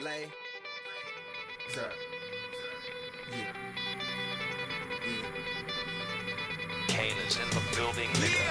Lay. Sir. Yeah. Kane is in the building, nigga.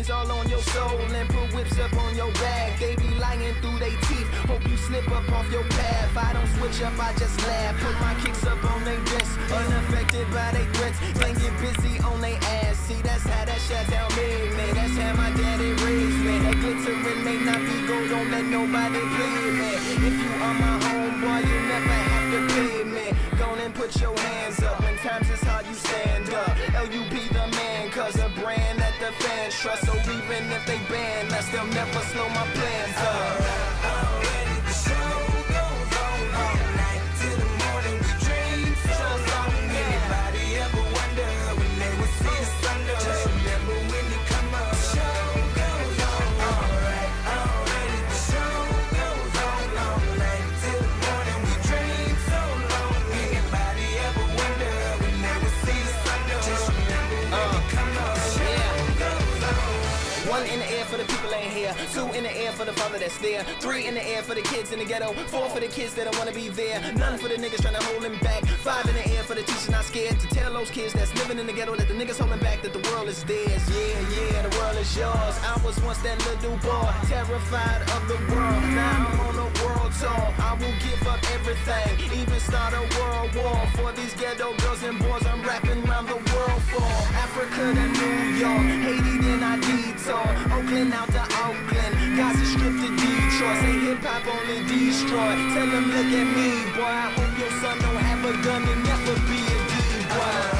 Chains all on your soul and put whips up on your back. They be lying through their teeth, hope you slip up off your path. I don't switch up, I just laugh. Put my kicks up on their wrists, unaffected by their threats. Then get busy on their ass. See, that's how that shit down me, man. That's how my daddy raised me. That glittering may not be gold, don't let nobody play me. If you are my homeboy, you never have to pay me. Go and put your hands up. When times is hard, you stand up. LUB the man, cause a brand trust. So even if they ban us, they'll never slow my plans up. For the people ain't here. Two in the air for the father that's there. Three in the air for the kids in the ghetto. Four for the kids that don't wanna be there. None for the niggas trying to hold them back. Five in the air for the teachers not scared to tell those kids that's living in the ghetto that the niggas holding back that the world is theirs. Yeah, yeah, the world is yours. I was once that little boy, terrified of the world. Now everything, even start a world war for these ghetto girls and boys. I'm rapping around the world for Africa to New York, Haiti then I detour, Oakland out to Oakland, Gaza Strip to Detroit. Say hip hop only destroy. Tell them look at me, boy. I hope your son don't have a gun and never be a D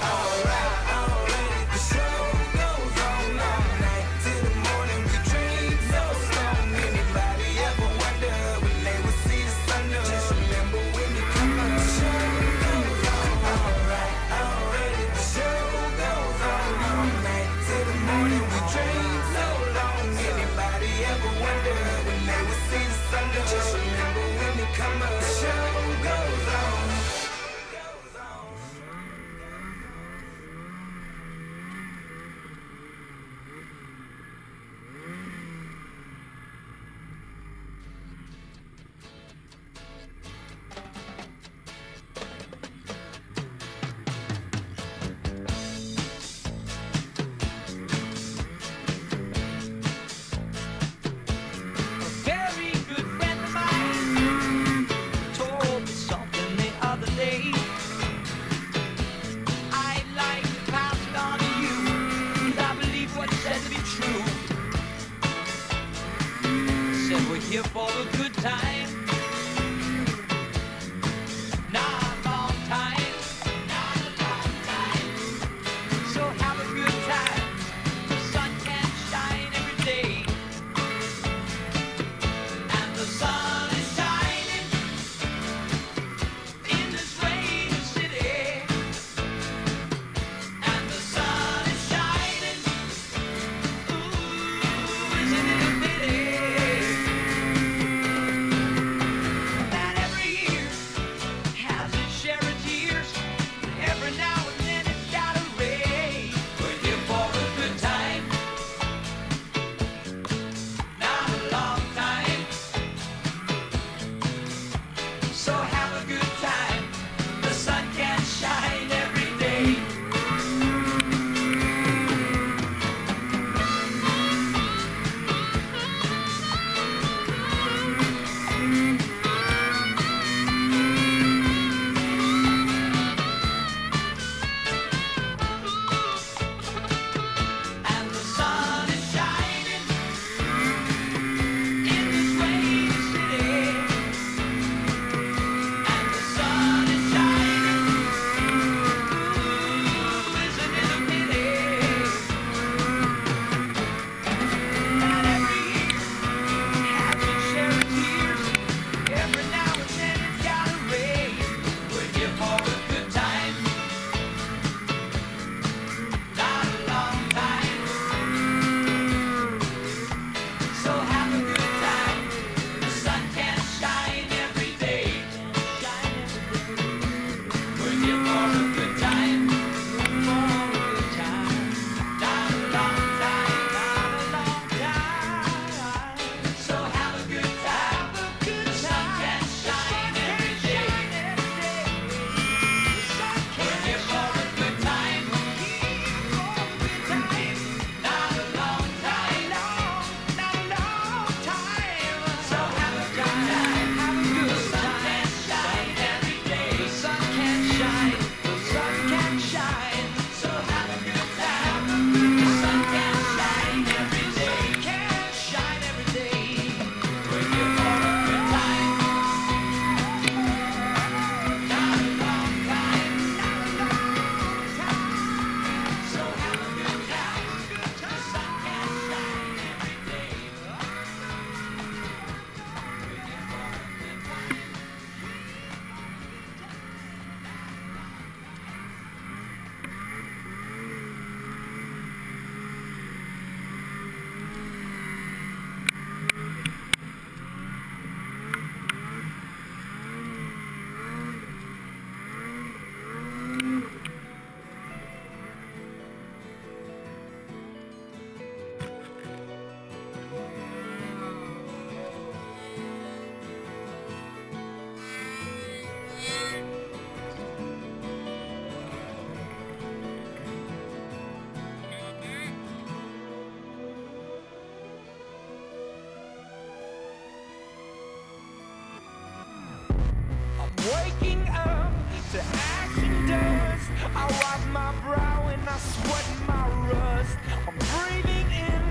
I sweat my rust. I'm breathing in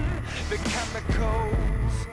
the chemicals.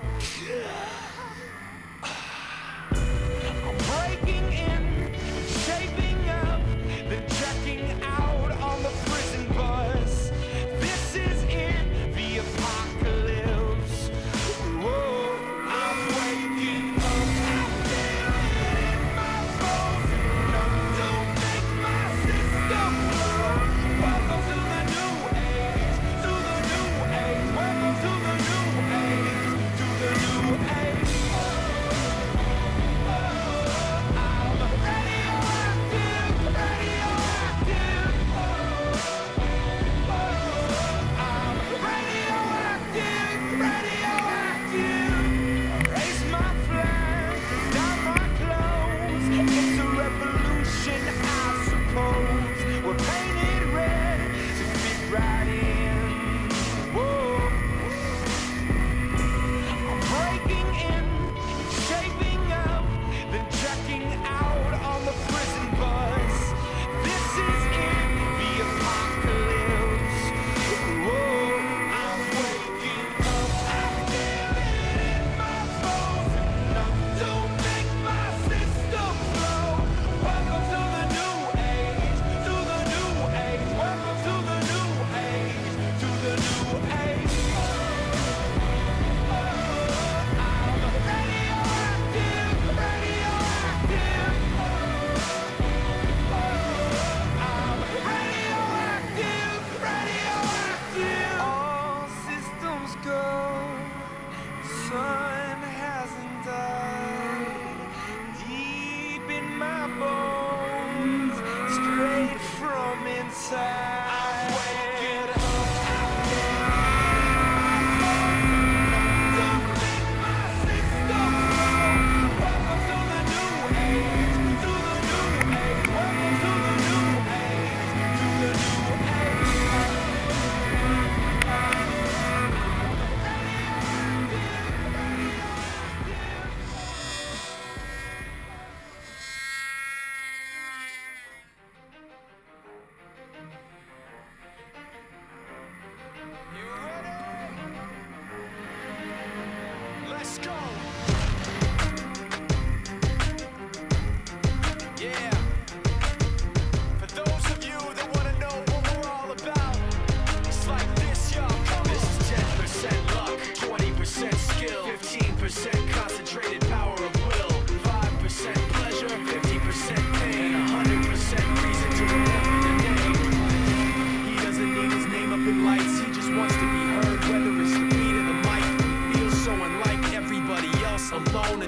Let's go.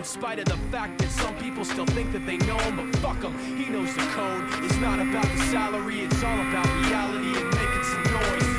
Spite of the fact that some people still think that they know him, but fuck him, he knows the code. It's not about the salary, it's all about reality and making some noise,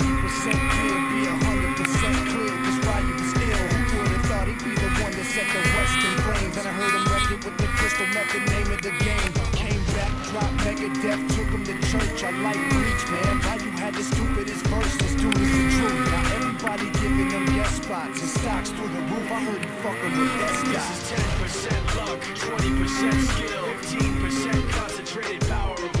80% clear, be 100% clear. Cause Ryu was ill. Who would've thought he'd be the one that set the West in flames? And I heard him wreck it with the crystal method, name of the game. Came back, dropped Megadeth, took him to church. I like Bleach, man. Ryu had the stupidest verse. This dude is the truth. Now everybody giving them guest spots and stocks through the roof. I heard he fucking with that This is 10% luck, 20% skill, 15% concentrated power